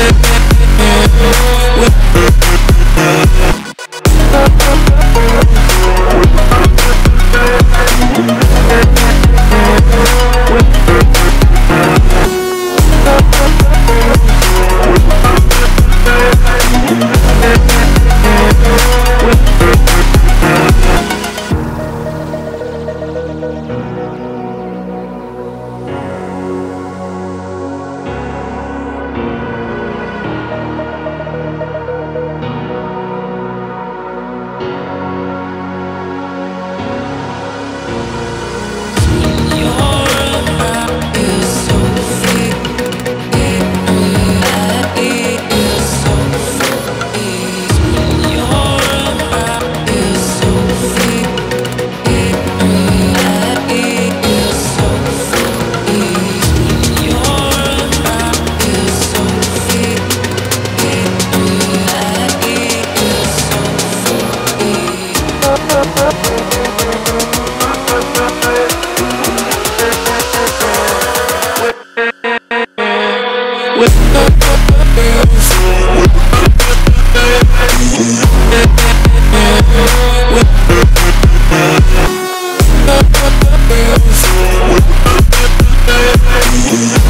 Thank We.